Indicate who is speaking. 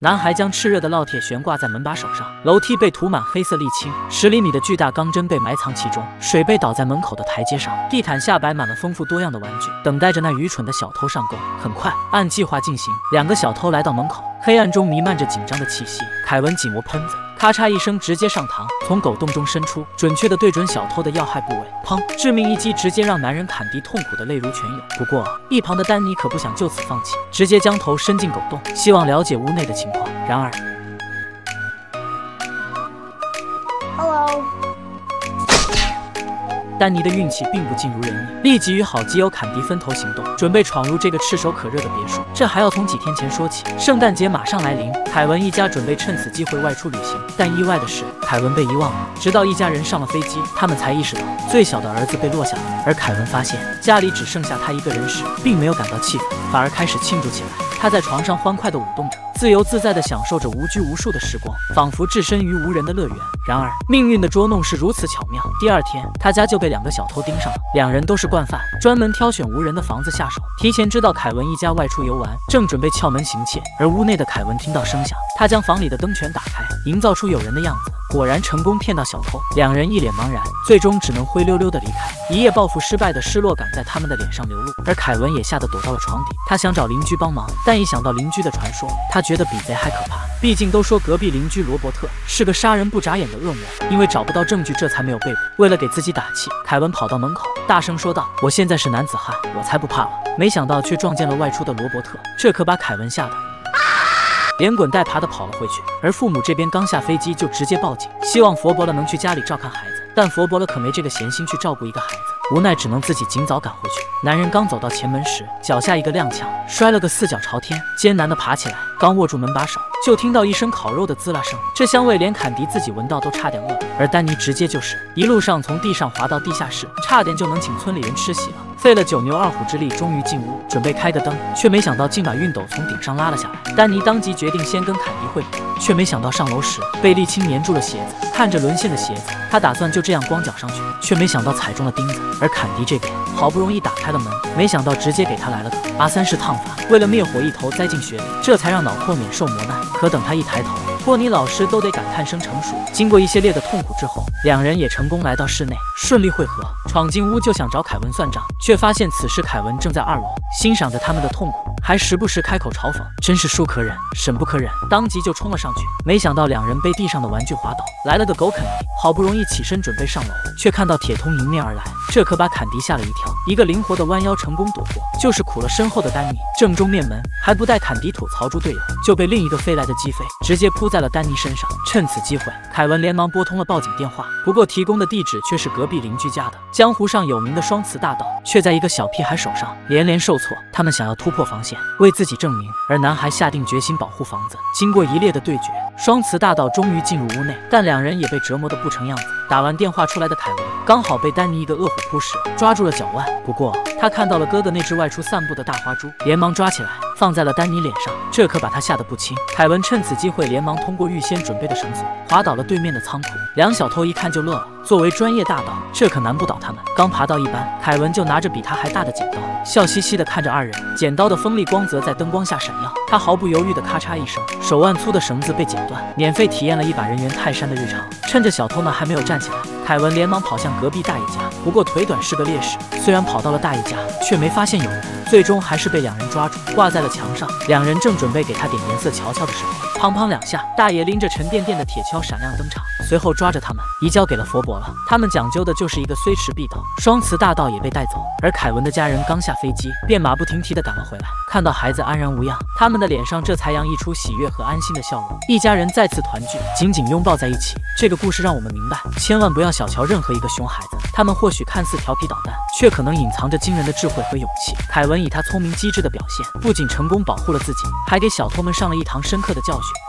Speaker 1: 男孩将炽热的烙铁悬挂在门把手上，楼梯被涂满黑色沥青，十厘米的巨大钢针被埋藏其中，水被倒在门口的台阶上，地毯下摆满了丰富多样的玩具，等待着那愚蠢的小偷上钩。很快，按计划进行，两个小偷来到门口，黑暗中弥漫着紧张的气息。凯文紧握喷子。咔嚓一声，直接上膛，从狗洞中伸出，准确的对准小偷的要害部位。砰！致命一击，直接让男人坎迪痛苦的泪如泉涌。不过，一旁的丹尼可不想就此放弃，直接将头伸进狗洞，希望了解屋内的情况。然而，丹尼的运气并不尽如人意，立即与好基友坎迪分头行动，准备闯入这个炙手可热的别墅。这还要从几天前说起，圣诞节马上来临，凯文一家准备趁此机会外出旅行。但意外的是，凯文被遗忘了。直到一家人上了飞机，他们才意识到最小的儿子被落下了。而凯文发现家里只剩下他一个人时，并没有感到气愤，反而开始庆祝起来。他在床上欢快地舞动着。自由自在地享受着无拘无束的时光，仿佛置身于无人的乐园。然而，命运的捉弄是如此巧妙。第二天，他家就被两个小偷盯上了。两人都是惯犯，专门挑选无人的房子下手。提前知道凯文一家外出游玩，正准备撬门行窃。而屋内的凯文听到声响，他将房里的灯全打开，营造出有人的样子。果然成功骗到小偷，两人一脸茫然，最终只能灰溜溜的离开。一夜报复失败的失落感在他们的脸上流露，而凯文也吓得躲到了床底。他想找邻居帮忙，但一想到邻居的传说，他觉得比贼还可怕。毕竟都说隔壁邻居罗伯特是个杀人不眨眼的恶魔，因为找不到证据，这才没有被捕。为了给自己打气，凯文跑到门口，大声说道：“我现在是男子汉，我才不怕了。”没想到却撞见了外出的罗伯特，这可把凯文吓得。连滚带爬的跑了回去，而父母这边刚下飞机就直接报警，希望佛伯乐能去家里照看孩子，但佛伯乐可没这个闲心去照顾一个孩子，无奈只能自己尽早赶回去。男人刚走到前门时，脚下一个踉跄，摔了个四脚朝天，艰难的爬起来，刚握住门把手，就听到一声烤肉的滋啦声，这香味连坎迪自己闻到都差点饿了，而丹尼直接就是一路上从地上滑到地下室，差点就能请村里人吃席了。费了九牛二虎之力，终于进屋，准备开个灯，却没想到竟把熨斗从顶上拉了下来。丹尼当即决定先跟坎迪会合，却没想到上楼时被沥青粘住了鞋子。看着沦陷的鞋子，他打算就这样光脚上去，却没想到踩中了钉子。而坎迪这边好不容易打开了门，没想到直接给他来了个阿三式烫法。为了灭火，一头栽进雪里，这才让脑壳免受磨难。可等他一抬头，托尼老师都得感叹声成熟。经过一系列的痛苦之后，两人也成功来到室内，顺利汇合。闯进屋就想找凯文算账，却发现此时凯文正在二楼欣赏着他们的痛苦，还时不时开口嘲讽，真是恕可忍，婶不可忍。当即就冲了上去，没想到两人被地上的玩具滑倒，来了个狗啃泥。好不容易起身准备上楼，却看到铁通迎面而来，这可把坎迪吓了一跳。一个灵活的弯腰成功躲过，就是苦了身后的丹尼，正中面门，还不待坎迪吐槽住队友，就被另一个飞来的击飞，直接扑在了丹尼身上。趁此机会，凯文连忙拨通了报警电话，不过提供的地址却是隔壁邻居家的。江湖上有名的双磁大道，却在一个小屁孩手上连连受挫。他们想要突破防线，为自己证明，而男孩下定决心保护房子。经过一列的对决，双慈大道终于进入屋内，但两人也被折磨得不成样子。打完电话出来的凯文，刚好被丹尼一个恶虎扑食，抓住了脚腕。不过他看到了哥哥那只外出散步的大花猪，连忙抓起来放在了丹尼脸上，这可把他吓得不轻。凯文趁此机会，连忙通过预先准备的绳索滑倒了对面的仓库。两小偷一看就乐了，作为专业大盗，这可难不倒他们。刚爬到一半，凯文就拿着比他还大的剪刀，笑嘻嘻地看着二人。剪刀的锋利光泽在灯光下闪耀，他毫不犹豫地咔嚓一声，手腕粗的绳子被剪断，免费体验了一把人猿泰山的日常。趁着小偷们还没有站起来，凯文连忙跑向隔壁大爷家。不过腿短是个劣势，虽然跑到了大爷家，却没发现有人，最终还是被两人抓住，挂在了墙上。两人正准备给他点颜色瞧瞧的时候，砰砰两下，大爷拎着沉甸甸的铁锹闪亮登场，随后抓着他们移交给了佛伯了。他们讲究的就是一个虽迟必到。双慈大盗也被带走，而凯文的家人刚下飞机，便马不停蹄地赶了回来。看到孩子安然无恙，他们的脸上这才洋溢出喜悦和安心的笑容。一家人再次团聚，紧紧拥抱在一起。这个故事让我们明白，千万不要小瞧任何一个熊孩子，他们或许看似调皮捣蛋，却可能隐藏着惊人的智慧和勇气。凯文以他聪明机智的表现，不仅成功保护了自己，还给小偷们上了一堂深刻的教训。